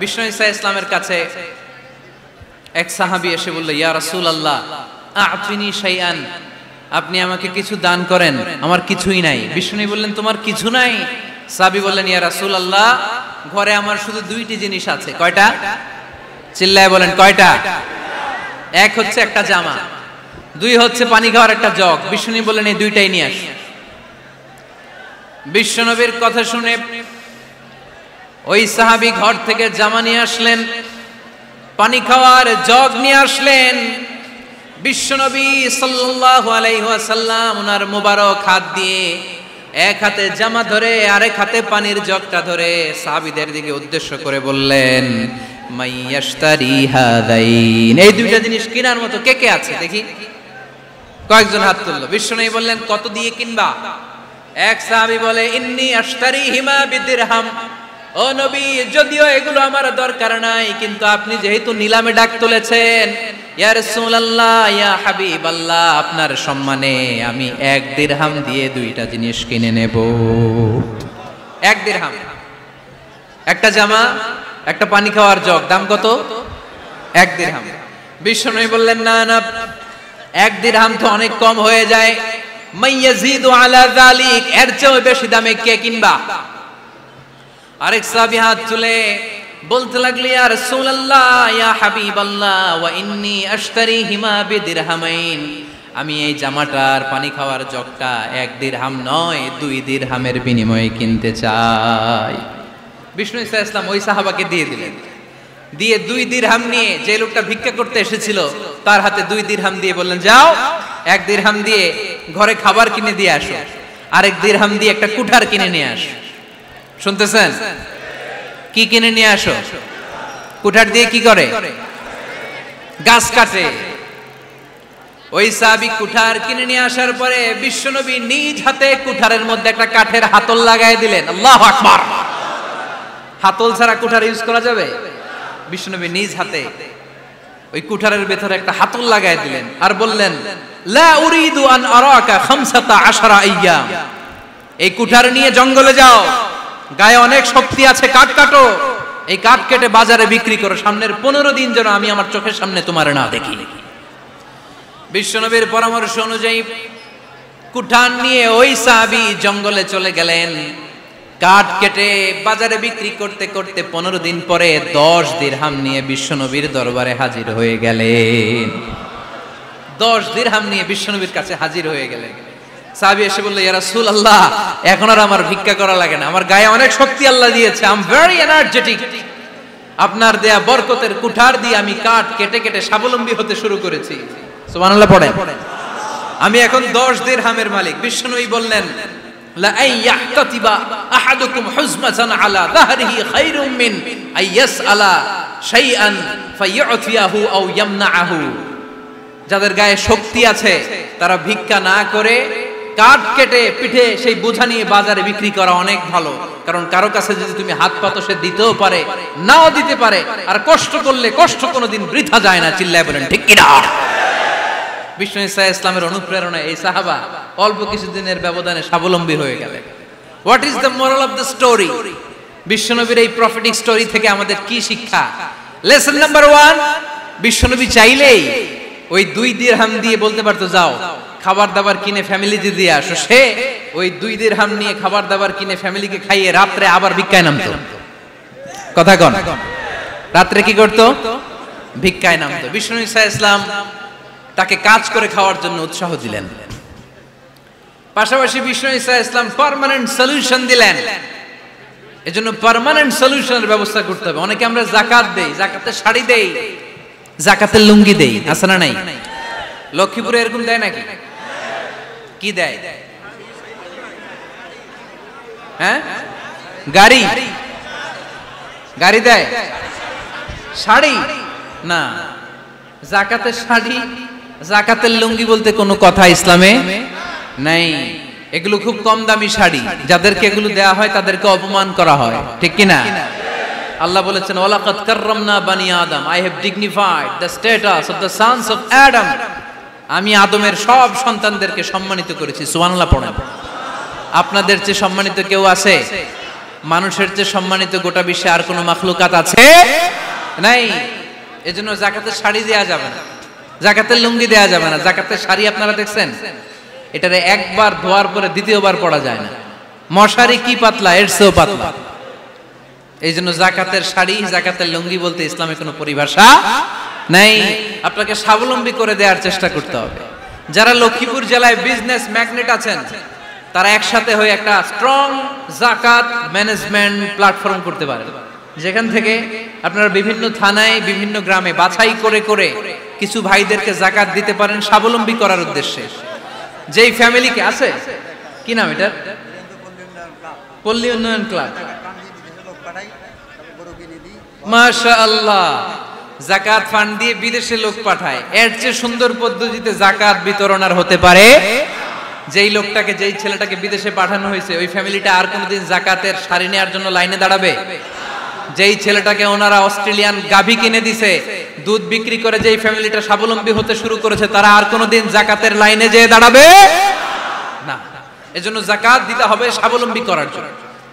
বিষ্ণু ইসা ইসলামের কাছে এক সাহাবি এসে বলল, ইয়া রাসূল আল্লাহ আপনি আমাকে কিছু দান করেন, আমার কিছুই নাই। বিষ্ণু বললেন, তোমার কিছু নাই? সাবি বললেন, ইয়া রাসূল আল্লাহ ঘরে আমার শুধু দুইটি জিনিস আছে। কয়টা? চিল্লায় বলেন, কয়টা? এক হচ্ছে একটা জামা, দুই হচ্ছে পানি খাওয়ার একটা জগ। বিষ্ণু বললেন, এই দুইটাই নিয়ে আস। বিশ্বনবীর কথা শুনে ওই সাহাবি ঘর থেকে জামা নিয়ে আসলেন, পানি খাওয়ার জগ নিয়ে আসলেন। বিশ্বনবী ওয়াসাল্লাম ওনার মোবারক হাত দিয়ে এক হাতে জামা ধরে, আরেক হাতে পানির জগটা ধরে সাহাবিদের দিকে উদ্দেশ্য করে বললেন এই দুইটা জিনিস কেনার মতো কে কে আছে? দেখি। কয়েকজন হাত তুললো। বিশ্বনবী বললেন, কত দিয়ে কিনবা? এক সাহাবি বলে, ইন্নি আশতারি হিমা বিদিরহাম। ও নবী, যদিও এগুলো আমার দরকার নাই, কিন্তু আপনি যেহেতু নিলামে ডাক তুলেছেন, ইয়া রাসূলুল্লাহ, ইয়া হাবিবাল্লাহ, আপনার সম্মানে আমি এক দিরহাম দিয়ে দুইটা জিনিস কিনে নেব। এক দিরহাম। একটা জামা, একটা পানি খাওয়ার জগ, দাম কত? এক দিরহাম। বিশ্বনবী বললেন, না না, এক দিরহাম তো অনেক কম হয়ে যায়। মাইয়াজিদু আলা যালিক, এর চেয়ে বেশি দামে কে কিনবা? আরেক সাহাবী হাত তুলে বলতে লাগলি, ইয়া রাসূলুল্লাহ, ইয়া হাবিবাল্লাহ, ওয়া ইন্নী আশতারি হিমা বিদিরহামাইন। আমি এই জামাটার পানি খাওয়ার জগটা এক দিরহাম নয়, দুই দিরহামের বিনিময়ে কিনতে চাই। বিষ্ণু ইসা ইসলাম ওই সাহাবাকে দিয়ে দিলেন। দিয়ে দুই দিরহাম নিয়ে যে লোকটা ভিক্ষা করতে এসেছিল, তার হাতে দুই দিরহাম দিয়ে বললেন, যাও, এক দিরহাম দিয়ে ঘরে খাবার কিনে দিয়ে আসো। আরেক দিরহাম দিয়ে একটা কুঠার কিনে নিয়ে আসো। শুনতেছেন? কি কিনে নিয়ে আসো? কুঠার দিয়ে কি করে? গাছ কাটে। ওই সাহাবি কুঠার কিনে নিয়ে আসার পরে বিশ্বনবী নিজ হাতে কুঠারের মধ্যে একটা কাঠের হাতল লাগাই দিলেন। আল্লাহ আকবার! হাতল ছাড়া কুঠার ইউজ করা যাবে? বিশ্বনবী নিজ হাতে ওই কুঠারের ভেতরে একটা হাতল লাগাই দিলেন আর বললেন, লা উরিদু আন আরাকা খামসাতা আশারা আইয়াম। এই কুঠার নিয়ে জঙ্গলে যাও। গায়ে অনেক শক্তি আছে কাঠ কাটো। এই কাঠ কেটে বাজারে বিক্রি করো, সামনের পনেরো দিন যেন আমি আমার চোখের সামনে তোমার না দেখি। বিশ্বনবীর পরামর্শ অনুযায়ী, কুঠান নিয়ে ওই সাহাবি জঙ্গলে চলে গেলেন। কাঠ কেটে বাজারে বিক্রি করতে করতে পনেরো দিন পরে দশ দিরহাম নিয়ে বিশ্বনবীর দরবারে হাজির হয়ে গেলেন। দশ দিরহাম নিয়ে বিশ্বনবীর কাছে হাজির হয়ে গেলেন। সাহাবি এসে বলল, ইয়া রাসূল আল্লাহ এখন আর আমার ভিক্ষা করা লাগে না। আমার গায়ে অনেক শক্তি আল্লাহ দিয়েছে। আই এম ভেরি এনার্জেটিক আপনার দেয়া বরকতের কুঠার দিয়ে আমি কাঠ কেটে কেটে স্বাবলম্বী হতে শুরু করেছি। সুবহানাল্লাহ পড়েন। আমি এখন দশ দিরহামের মালিক। বিষ্ণুই বললেন, লা আই আহাদুকুম হুজমাতান আলা যাহরিহি খায়রুম মিন আই ইয়াসআলা শাইআন ফায়ু'তিয়াহু আও ইয়ামনাআহু। যাদের গায়ে শক্তি আছে, তারা ভিক্ষা না করে কাঠ কেটে পিঠে সেই বোঝা নিয়ে বাজারে বিক্রি করা অনেক ভালো। কারণ কারও কাছে যদি তুমি হাত পাতো, সে দিতেও পারে, নাও দিতে পারে। আর কষ্ট করলে কষ্ট কোনোদিন বৃথা যায় না, চিল্লায় বলেন, ঠিক কিনা? ইসা ইসলামের অনুপ্রেরণায় এই সাহাবা অল্প কিছুদিনের ব্যবধানে স্বাবলম্বী হয়ে গেলেন what is the moral of the story বিশ্বনবীর এই প্রফিটিক স্টোরি থেকে আমাদের কি শিক্ষা? লেসন নাম্বার ওয়ান বিশ্বনবী চাইলেই ওই দুই দিরহাম দিয়ে বলতে পারতো, যাও খাবার দাবার কিনে ফ্যামিলিতে দিয়ে আসো। সে ওই দুই দিরহাম নিয়ে খাবার দাবার কিনে ফ্যামিলিকে খাইয়ে রাত্রে আবার ভিক্ষায় নামতো। কথা কন। রাত্রে কি করতো? ভিক্ষায় নামতো। বিষ্ণু ইসা ইসলাম তাকে কাজ করে খাওয়ার জন্য উৎসাহ দিলেন। পাশাপাশি বিষ্ণু ইসা ইসলাম পার্মানেন্ট সলিউশন দিলেন। এজন্য পার্মানেন্ট সলিউশনের ব্যবস্থা করতে হবে। অনেকে আমরা জাকাত দেই, জাকাতে শাড়ি দেই জাকাতের লুঙ্গি দেই, আছে না নাই? লক্ষ্মীপুরে এরকম দেয় নাকি? কি দেয়? হ্যাঁ? গাড়ি? গাড়ি দেয়? শাড়ি? না। জাকাতের শাড়ি, জাকাতের লুঙ্গি বলতে কোনো কথা ইসলামে নাই। এগুলো খুব কম দামি শাড়ি। যাদেরকে এগুলো দেয়া হয় তাদেরকে অপমান করা হয়। ঠিক কিনা? আল্লাহ বলেছেন, ওয়ালাকাদ কাররামনা বানি আদম। I have dignified the status of the sons of Adam আমি আদমের সব সন্তানদেরকে সম্মানিত করেছি। সুবহানাল্লাহ পড়েন। আপনাদের চেয়ে সম্মানিত কেউ আছে? মানুষের চেয়ে সম্মানিত গোটা বিশ্বে আর কোনো মাখলুকাত আছে? নাই। এজন্য জাকাতের শাড়ি দেয়া যাবে না। জাকাতের লুঙ্গি দেয়া যাবে না। জাকাতের শাড়ি আপনারা দেখছেন? এটারে একবার ধোয়ার পরে দ্বিতীয়বার পড়া যায় না। মশারি কি পাতলা? এর চেয়েও পাতলা। এই জন্য জাকাতের শাড়ি, জাকাতের লুঙ্গি বলতে ইসলামে কোনো পরিভাষা নাই। আপনাকে স্বাবলম্বী করে দেওয়ার চেষ্টা করতে হবে। যারা লক্ষ্মীপুর জেলায় বিজনেস ম্যাগনেট আছেন, তারা একসাথে হয়ে একটা স্ট্রং জাকাত ম্যানেজমেন্ট প্ল্যাটফর্ম করতে পারে যেখান থেকে আপনারা বিভিন্ন থানায়, বিভিন্ন গ্রামে বাছাই করে করে কিছু ভাইদেরকে জাকাত দিতে পারেন স্বাবলম্বী করার উদ্দেশ্যে। যেই ফ্যামিলিকে আছে? কি নাম এটার? পল্লী উন্নয়ন ক্লাব। মাশা জাকাত ফান্ড দিয়ে বিদেশে লোক পাঠায়। এর চেয়ে সুন্দর পদ্ধতিতে জাকাত বিতরণ আর হতে পারে যেই লোকটাকে, যেই ছেলেটাকে বিদেশে পাঠানো হয়েছে, ওই ফ্যামিলিটা আর কোনোদিন জাকাতের শাড়ি নেওয়ার জন্য লাইনে দাঁড়াবে? যেই ছেলেটাকে ওনারা অস্ট্রেলিয়ান গাভী কিনে দিছে, দুধ বিক্রি করে যেই ফ্যামিলিটা স্বাবলম্বী হতে শুরু করেছে, তারা আর কোনোদিন জাকাতের লাইনে যেয়ে দাঁড়াবে? না। এজন্য জাকাত দিতে হবে স্বাবলম্বী করার জন্য।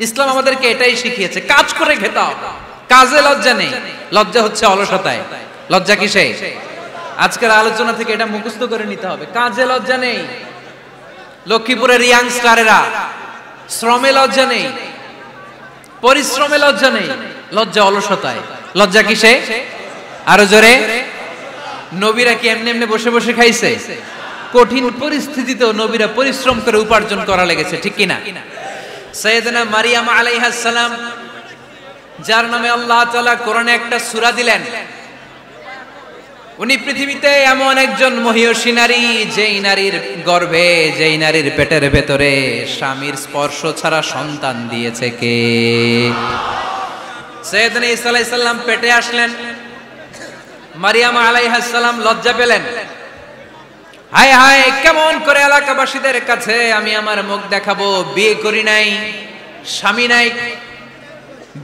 ইসলাম আমাদেরকে এটাই শিখিয়েছে, কাজ করে খেতে হবে কাজে লজ্জা নেই। লজ্জা হচ্ছে অলসতায়। লজ্জা কিসে? আজকের আলোচনা থেকে এটা মুখস্থ করে নিতে হবে। কাজে লজ্জা নেই। লক্ষ্মীপুরের ইয়াংস্টারেরা শ্রমে লজ্জা নেই। পরিশ্রমে লজ্জা নেই। লজ্জা অলসতায়। লজ্জা কিসে? আরও জোরে। নবীরা কি এমনি এমনি বসে বসে খাইছে? কঠিন পরিস্থিতিতেও নবীরা পরিশ্রম করে উপার্জন করা লেগেছে, ঠিক কিনা? সৈয়দনা মারিয়াম আলাইহাস সালাম যার নামে আল্লাহ তাআলা কোরআনে একটা সুরা দিলেন। উনি পৃথিবীতে এমন একজন মহিয়সী নারী, যেই নারীর গর্ভে, যেই নারীর পেটের ভেতরে স্বামীর স্পর্শ ছাড়া সন্তান দিয়েছে কে? সৈয়দনা সালাম পেটে আসলেন। মারিয়াম আলাইহাস সালাম লজ্জা পেলেন। হায় হায়, কেমন করে এলাকাবাসীদের কাছে আমি আমার মুখ দেখাবো, বিয়ে করি নাই, স্বামী নাই।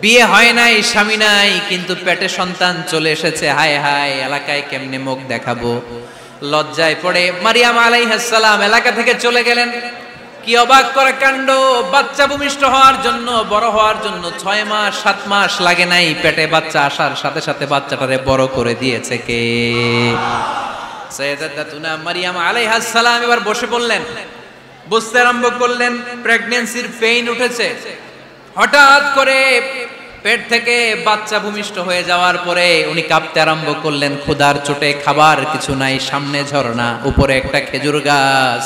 বিয়ে হয় নাই, স্বামী নাই, কিন্তু পেটে সন্তান চলে এসেছে। হায় হায়, এলাকায় কেমনে মুখ দেখাবো? লজ্জায় পড়ে মারিয়াম আলাইহাসসালাম এলাকা থেকে চলে গেলেন। কি অবাক করা কাণ্ড, বাচ্চা ভূমিষ্ঠ হওয়ার জন্য, বড় হওয়ার জন্য ছয় মাস, সাত মাস লাগে নাই পেটে বাচ্চা আসার, সাথে সাথে বাচ্চাটারে বড় করে দিয়েছে কে? সৈয়দাতুনা মারিয়াম আলাইহাস সালাম এবার বসে পড়লেন। বুঝতে আরম্ভ করলেন প্রেগনেন্সির পেইন উঠেছে। হঠাৎ করে পেট থেকে বাচ্চা ভূমিষ্ঠ হয়ে যাওয়ার পরে উনি কাঁপতে আরম্ভ করলেন, ক্ষুধার চোটে খাবার কিছু নাই, সামনে ঝরনা উপরে একটা খেজুর গাছ।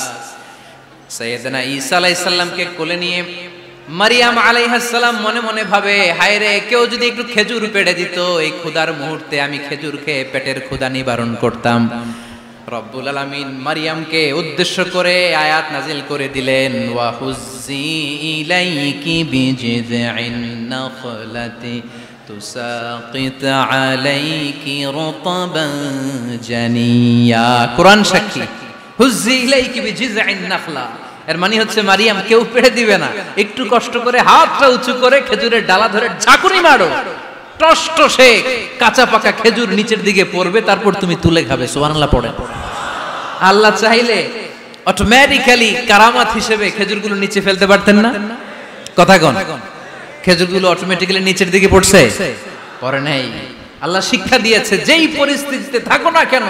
সৈয়দনা ঈসা আলাইহিস সালামকে কোলে নিয়ে মারিয়াম আলাইহাস সালাম মনে মনে ভাবে, হায় রে, কেউ যদি একটু খেজুর পেড়ে দিত, এই ক্ষুধার মুহূর্তে আমি খেজুর খেয়ে পেটের ক্ষুধা নিবারণ করতাম। রব্বুল আলামিন মারিয়ামকে উদ্দেশ্য করে আয়াত নাজিল করে দিলেন ওয়া হুজ্জি ইলাইকি বিজিযিন নাখলাতি, তুসাকিত আলাইকি রতবান জানিয়া। কোরআন সাক্ষী, হুজ্জি এর মানে হচ্ছে মারিয়াম কেউ পেড়ে দিবে না। একটু কষ্ট করে হাতটা উঁচু করে খেজুরের ডালা ধরে ঝাঁকুনি মারো। টষ্ট সে কাঁচা পাকা খেজুর নিচের দিকে পড়বে, তারপর তুমি তুলে খাবে। সুবহানাল্লাহ পড়ে আল্লাহ চাইলে অটোমেটিক্যালি কারামাত হিসেবে খেজুরগুলো নিচে ফেলতে পারতেন না? কথা কোন। খেজুরগুলো অটোমেটিক্যালি নিচের দিকে পড়ছে? পরে নাই। আল্লাহ শিক্ষা দিয়েছে, যেই পরিস্থিতিতে থাকো না কেন,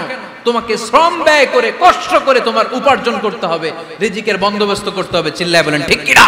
তোমাকে শ্রম ব্যয় করে, কষ্ট করে তোমার উপার্জন করতে হবে, রিজিকের বন্দোবস্ত করতে হবে। চিল্লায় বলেন, ঠিক কিনা?